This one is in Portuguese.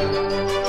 Música